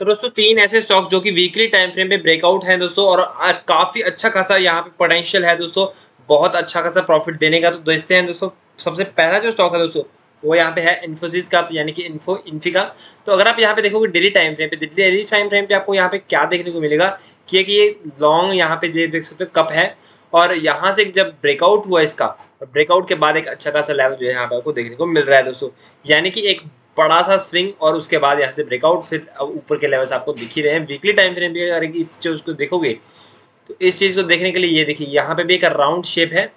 तो दोस्तों, तीन ऐसे स्टॉक जो कि वीकली टाइम फ्रेम पे ब्रेकआउट हैं दोस्तों, और काफ़ी अच्छा खासा यहाँ पे पोटेंशियल है दोस्तों, बहुत अच्छा खासा प्रॉफिट देने का। तो देखते हैं दोस्तों, सबसे पहला जो स्टॉक है दोस्तों, वो यहाँ पे है इन्फोसिस का तो यानी कि इन्फो इन्फी का। तो अगर आप यहाँ पे देखोगे डेली टाइम फ्रेम पे डेली टाइम फ्रेम पे आपको यहाँ पे क्या देखने को मिलेगा, कि ये लॉन्ग यहाँ पे देख सकते हो, कप है। और यहाँ से जब ब्रेकआउट हुआ इसका ब्रेकआउट के बाद एक अच्छा खासा लेवल जो है यहाँ पे आपको देखने को मिल रहा है दोस्तों। यानी कि एक बड़ा सा स्विंग और उसके बाद यहाँ से ब्रेकआउट फिर ऊपर के लेवल्स आपको दिख ही रहे हैं। वीकली टाइम फ्रेम भी अगर इस चीज़ को देखोगे तो इस चीज़ को देखने के लिए ये देखिए, यहाँ पे भी एक राउंड शेप है।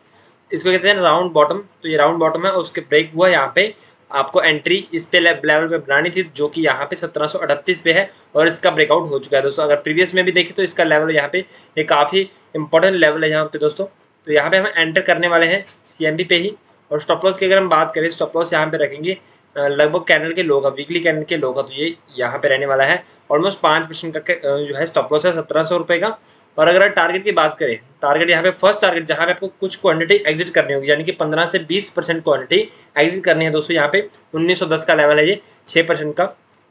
इसको कहते हैं राउंड बॉटम तो ये राउंड बॉटम है और उसके ब्रेक हुआ यहाँ पे। आपको एंट्री इस पे लेवल पे बनानी थी, जो कि यहाँ पे सत्रह पे है और इसका ब्रेकआउट हो चुका है। दोस्तों, अगर प्रीवियस में भी देखें तो इसका लेवल यहाँ पे ये काफ़ी इंपॉर्टेंट लेवल है यहाँ पे दोस्तों। तो यहाँ पे हम एंटर करने वाले हैं सीएमबी पे ही। और स्टॉप लॉस की अगर हम बात करें स्टॉप लॉस यहाँ पे रखेंगे। लगभग कैनल के लोग वीकली कैनल के लोग तो ये यहाँ पे रहने वाला है। ऑलमोस्ट पाँच परसेंट का जो है स्टॉप लॉस है, सत्रह सौ रुपये का। और अगर टारगेट की बात करें टारगेट यहाँ पे फ़र्स्ट टारगेट जहाँ पे आपको कुछ क्वांटिटी एग्जिट करनी होगी, यानी कि 15 से 20 परसेंट क्वांटिटी एग्जिट करनी है दोस्तों यहाँ पे 1910 का लेवल है ये 6 परसेंट का।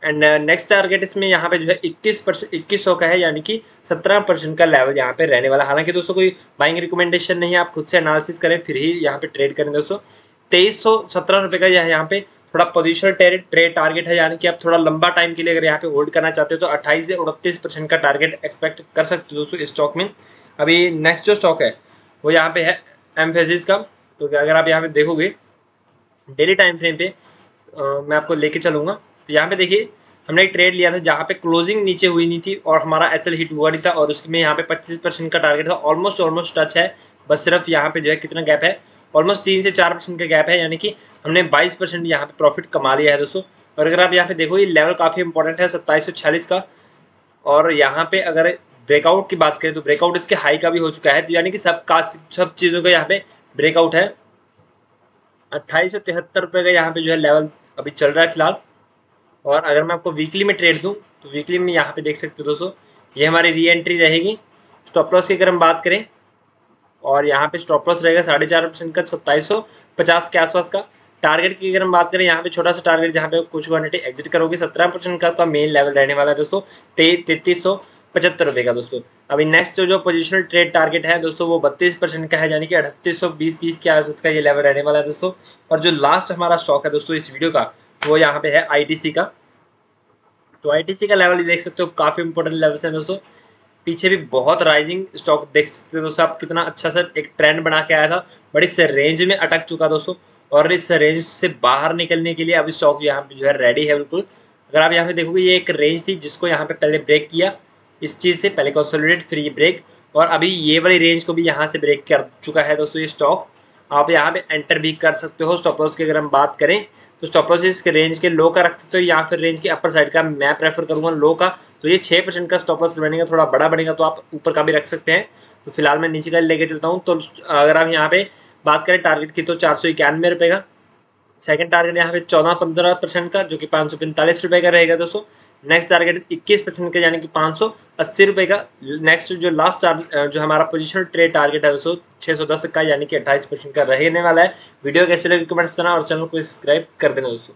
एंड नेक्स्ट टारगेट इसमें यहाँ पे जो है 21 परसेंट इक्कीस का है, यानी कि 17 परसेंट का लेवल यहाँ पे रहने वाला। हालाँकि दोस्तों कोई बाइंग रिकमेंडेशन नहीं है, आप खुद से एनालिसिस करें, फिर ही यहाँ पे ट्रेड करें दोस्तों। तेईस सौ सत्रह रुपये का यह यहाँ पे थोड़ा पोजिशनल ट्रेड टारगेट है यानी कि आप थोड़ा लंबा टाइम के लिए अगर यहाँ पे होल्ड करना चाहते हो तो अट्ठाईस से उनतीस परसेंट का टारगेट एक्सपेक्ट कर सकते हो दोस्तों इस स्टॉक में। अभी नेक्स्ट जो स्टॉक है वो यहाँ पे है एमफेजिस का। तो अगर आप यहाँ पे देखोगे डेली टाइम फ्रेम पे आ, मैं आपको लेके चलूँगा। तो यहाँ पे देखिए हमने एक ट्रेड लिया था जहाँ पे क्लोजिंग नीचे हुई नहीं थी और हमारा एसएल हिट हुआ नहीं था और उसमें यहाँ पे पच्चीस परसेंट का टारगेट था। ऑलमोस्ट ऑलमोस्ट टच है। बस सिर्फ़ यहाँ पे जो है कितना गैप है? ऑलमोस्ट तीन से चार परसेंट का गैप है, यानी कि हमने बाईस परसेंट यहाँ पे प्रॉफिट कमा लिया है दोस्तों। और अगर आप यहाँ पे देखो, ये लेवल काफ़ी इंपॉर्टेंट है, सत्ताईस का। और यहाँ पे अगर ब्रेकआउट की बात करें तो ब्रेकआउट इसके हाई का भी हो चुका है तो यानी कि सब का सब चीज़ों का यहाँ पे ब्रेकआउट है। अट्ठाईस सौ तिहत्तर रुपये का यहाँ पे जो है लेवल अभी चल रहा है फ़िलहाल। और अगर मैं आपको वीकली में ट्रेड दूँ तो वीकली में यहाँ पे देख सकते हो दोस्तों, ये हमारी री एंट्री रहेगी। स्टॉप लॉस की अगर हम बात करें और यहाँ पे स्टॉप लॉस रहेगा साढ़े चार परसेंट का, सत्ताईस सौ पचास के आसपास का। टारगेट की अगर हम बात करें, यहाँ पे छोटा सा टारगेट जहाँ पे कुछ क्वानिटी एग्जिट करोगे, सत्रह परसेंट का आपका मेन लेवल रहने वाला है दोस्तों तैतीस सौ पचहत्तर रुपये का दोस्तों। अभी नेक्स्ट जो जो पोजिशनल ट्रेड टारगेट है दोस्तों, वो बत्तीस परसेंट का है, यानी कि अड़तीस सौ बीस तीस के आसपास का ये लेवल रहने वाला है दोस्तों। और जो लास्ट हमारा स्टॉक है दोस्तों, इस वीडियो का, वो यहाँ पे है आईटीसी का। तो आईटीसी का लेवल देख सकते हो, काफ़ी इंपॉर्टेंट लेवल है दोस्तों। पीछे भी बहुत राइजिंग स्टॉक देख सकते हो दोस्तों आप, कितना अच्छा सा एक ट्रेंड बना के आया था, बट इस रेंज में अटक चुका दोस्तों। और इस रेंज से बाहर निकलने के लिए अभी स्टॉक यहाँ पे जो है रेडी है बिल्कुल। अगर आप यहाँ पे देखोगे, ये एक रेंज थी जिसको यहाँ पे पहले ब्रेक किया, इस चीज़ से पहले कंसोलिडेट फ्री ब्रेक और अभी ये वाली रेंज को भी यहाँ से ब्रेक कर चुका है दोस्तों ये स्टॉक आप यहाँ पे एंटर भी कर सकते हो स्टॉप लॉस की अगर हम बात करें तो स्टॉप लॉस इसके रेंज के लो का रख सकते हो या फिर रेंज के अपर साइड का, मैं प्रेफर करूँगा लो का तो ये छः परसेंट का स्टॉप लॉस बनेगा, थोड़ा बड़ा बनेगा तो आप ऊपर का भी रख सकते हैं। तो फ़िलहाल मैं नीचे का लेके चलता हूँ तो अगर आप यहाँ पे बात करें टारगेट की तो चार सौ इक्यानवे रुपये का सेकंड टारगेट यहाँ पे चौदह पंद्रह परसेंट का, जो कि पाँच सौ पैंतालीस रुपये का रहेगा दोस्तों। नेक्स्ट टारगेट इक्कीस परसेंट का, यानी कि पाँच सौ अस्सी रुपये का। नेक्स्ट जो लास्ट जो हमारा पोजिशनल ट्रेड टारगेट है दोस्तों छः सौ दस का, यानी कि अट्ठाईस परसेंट का रहने वाला है। वीडियो कैसे लगे कमेंट्स करना और चैनल को सब्सक्राइब कर देना दोस्तों।